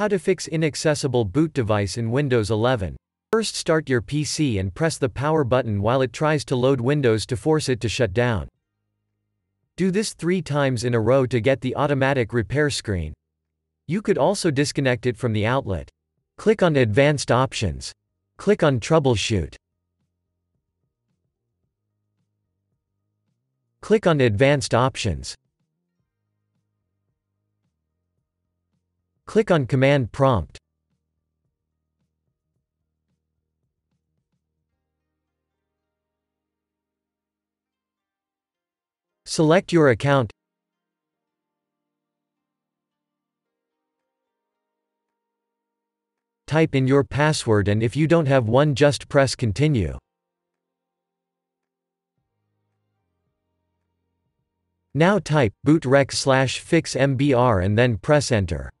How to fix inaccessible boot device in Windows 11. First start your PC and press the power button while it tries to load Windows to force it to shut down. Do this three times in a row to get the automatic repair screen. You could also disconnect it from the outlet. Click on Advanced Options. Click on Troubleshoot. Click on Advanced Options. Click on Command Prompt. Select your account. Type in your password and if you don't have one just press continue. Now type bootrec slash fix mbr and then press enter.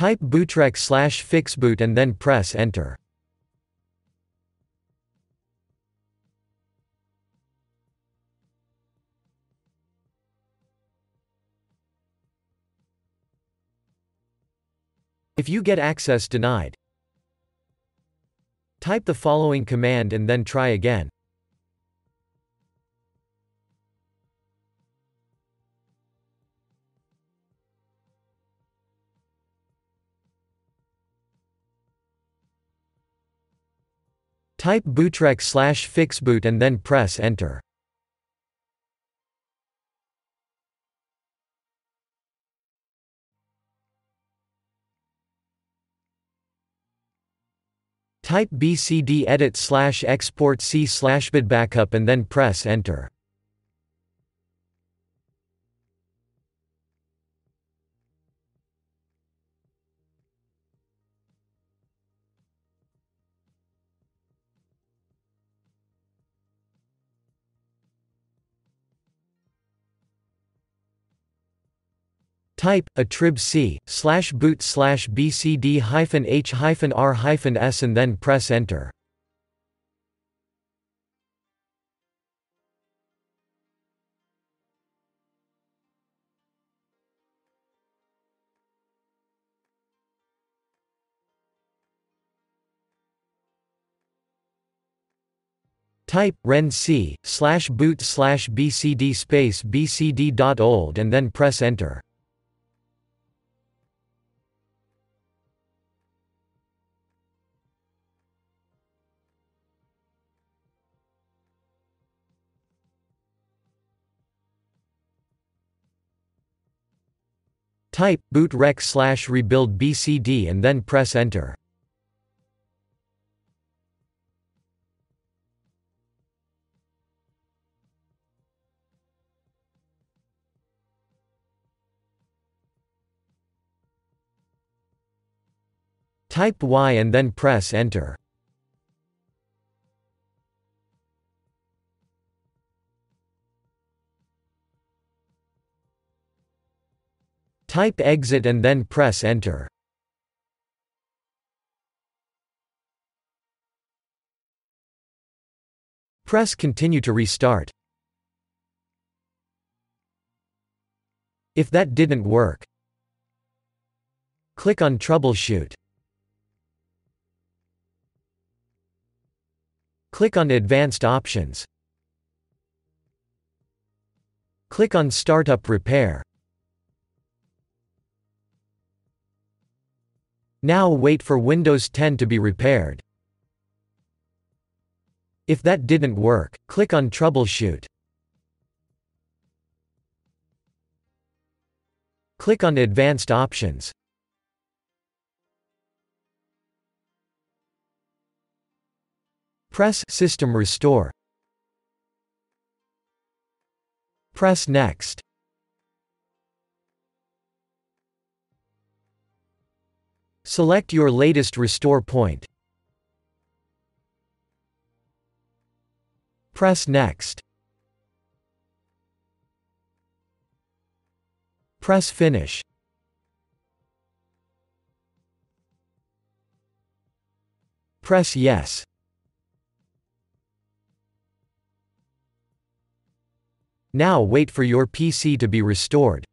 Type bootrec slash fixboot and then press enter. If you get access denied, type the following command and then try again. Type bootrec slash fixboot and then press enter. Type bcd edit slash export c slash backup and then press enter. Type attrib c slash boot slash bcd hyphen h hyphen r hyphen s and then press enter. Type ren c slash boot slash bcd space bcd dot old and then press enter. Type bootrec slash rebuild bcd and then press enter. Type Y and then press enter. Type exit and then press enter. Press continue to restart. If that didn't work, click on troubleshoot. Click on advanced options. Click on startup repair. Now wait for Windows 10 to be repaired. If that didn't work, click on Troubleshoot. Click on Advanced Options. Press System Restore. Press Next. Select your latest restore point. Press Next. Press Finish. Press Yes. Now wait for your PC to be restored.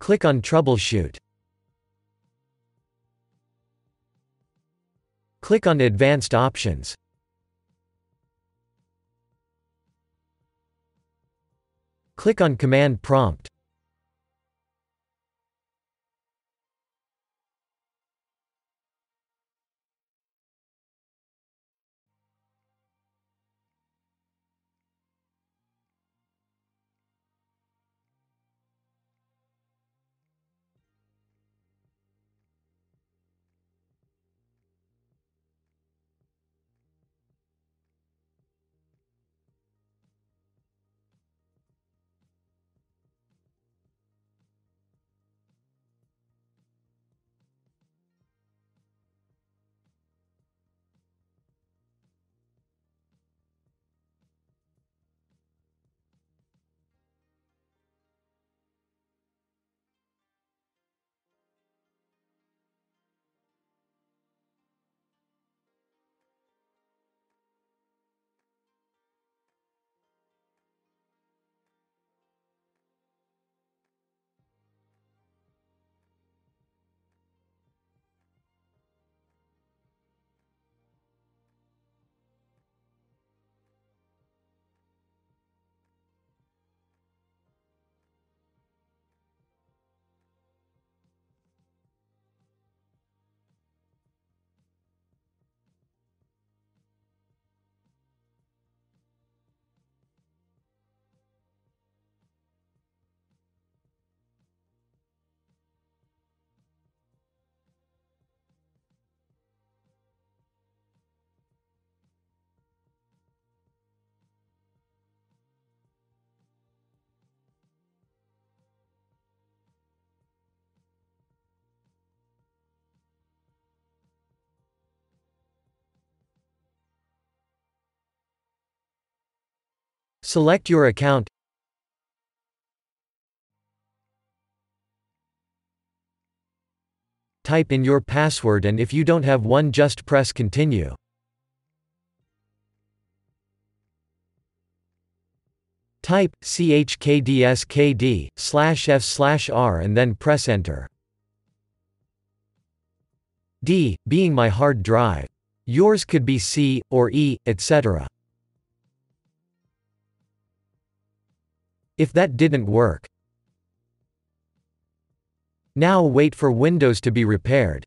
Click on Troubleshoot. Click on Advanced Options. Click on Command Prompt. Select your account. Type in your password and if you don't have one just press continue. Type chkdsk d slash f slash r and then press enter. D, being my hard drive. Yours could be C, or E, etc. If that didn't work, now wait for Windows to be repaired.